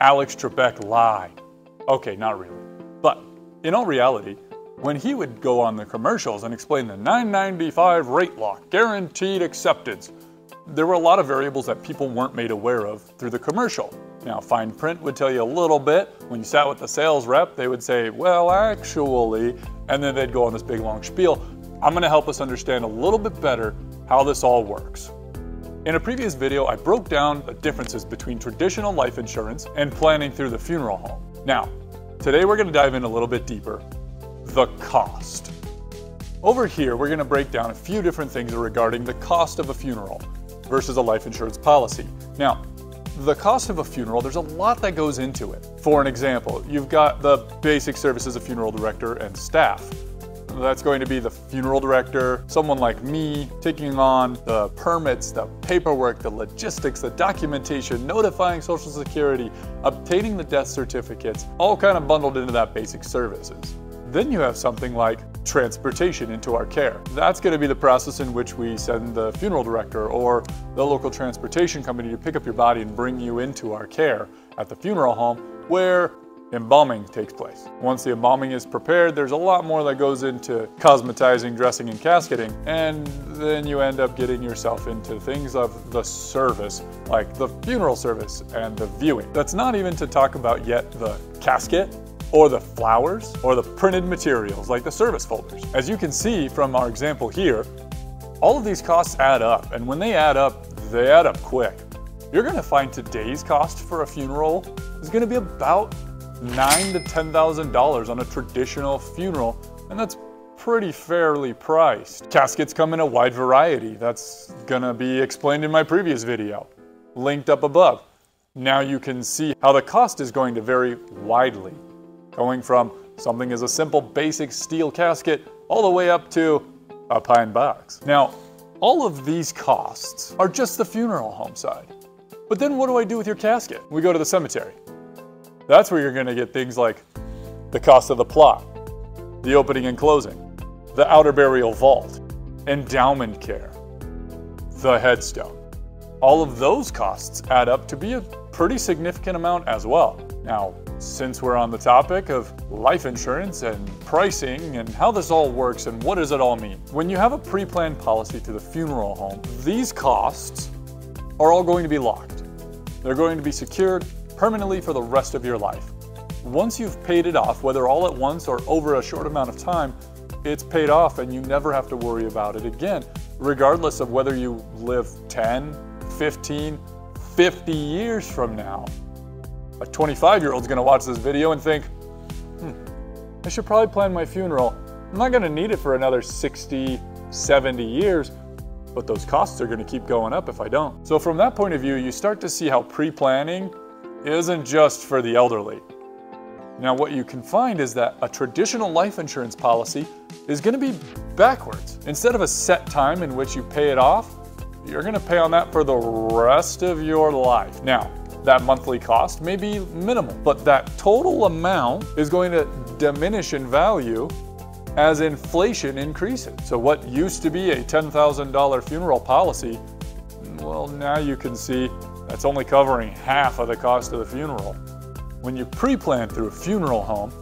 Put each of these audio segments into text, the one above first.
Alex Trebek lied. Okay, not really. But in all reality, when he would go on the commercials and explain the 995 rate lock, guaranteed acceptance, there were a lot of variables that people weren't made aware of through the commercial. Now, fine print would tell you a little bit. When you sat with the sales rep, they would say, well, actually, and then they'd go on this big long spiel. I'm gonna help us understand a little bit better how this all works. In a previous video, I broke down the differences between traditional life insurance and planning through the funeral home. Now, today we're gonna dive in a little bit deeper, the cost. Over here, we're gonna break down a few different things regarding the cost of a funeral versus a life insurance policy. Now, the cost of a funeral, there's a lot that goes into it. For an example, you've got the basic services of funeral director and staff. That's going to be the funeral director, someone like me, taking on the permits, the paperwork, the logistics, the documentation, notifying Social Security, obtaining the death certificates, all kind of bundled into that basic services. Then you have something like transportation into our care. That's going to be the process in which we send the funeral director or the local transportation company to pick up your body and bring you into our care at the funeral home where embalming takes place. Once the embalming is prepared, there's a lot more that goes into cosmetizing, dressing, and casketing, and then you end up getting yourself into things of the service, like the funeral service and the viewing. That's not even to talk about yet the casket or the flowers, or the printed materials like the service folders. As you can see from our example here, all of these costs add up, and when they add up, they add up quick. You're gonna find today's cost for a funeral is gonna be about nine to $10,000 on a traditional funeral, and that's pretty fairly priced. Caskets come in a wide variety. That's gonna be explained in my previous video, linked up above. Now you can see how the cost is going to vary widely going from something as a simple basic steel casket all the way up to a pine box. Now, all of these costs are just the funeral home side. But then what do I do with your casket? We go to the cemetery. That's where you're gonna get things like the cost of the plot, the opening and closing, the outer burial vault, endowment care, the headstone. All of those costs add up to be a pretty significant amount as well. Now, since we're on the topic of life insurance and pricing and how this all works and what does it all mean, when you have a pre-planned policy to the funeral home, these costs are all going to be locked. They're going to be secured permanently for the rest of your life. Once you've paid it off, whether all at once or over a short amount of time, it's paid off and you never have to worry about it again, regardless of whether you live 10, 15, 50 years from now a 25 year old is going to watch this video and think, hmm, I should probably plan my funeral. I'm not going to need it for another 60, 70 years, but those costs are going to keep going up if I don't. So from that point of view, you start to see how pre-planning isn't just for the elderly. Now what you can find is that a traditional life insurance policy is going to be backwards. Instead of a set time in which you pay it off, you're going to pay on that for the rest of your life. Now, that monthly cost may be minimal, but that total amount is going to diminish in value as inflation increases. So what used to be a $10,000 funeral policy, well, now you can see that's only covering half of the cost of the funeral. When you pre-plan through a funeral home,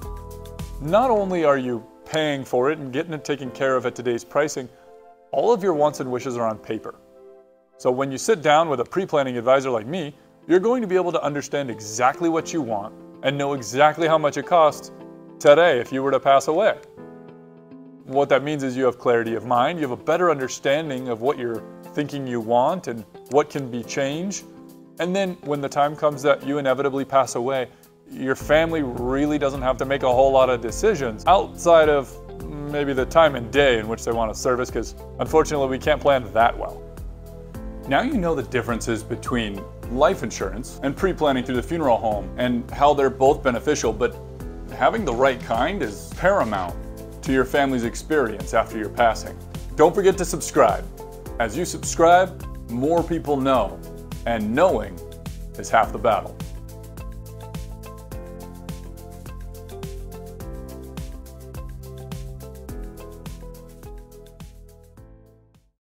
not only are you paying for it and getting it taken care of at today's pricing, all of your wants and wishes are on paper. So when you sit down with a pre-planning advisor like me, you're going to be able to understand exactly what you want and know exactly how much it costs today if you were to pass away. What that means is you have clarity of mind, you have a better understanding of what you're thinking you want and what can be changed. And then when the time comes that you inevitably pass away, your family really doesn't have to make a whole lot of decisions outside of maybe the time and day in which they want to service because unfortunately we can't plan that well. Now you know the differences between life insurance and pre-planning through the funeral home and how they're both beneficial, but having the right kind is paramount to your family's experience after your passing. Don't forget to subscribe. As you subscribe, more people know, and knowing is half the battle.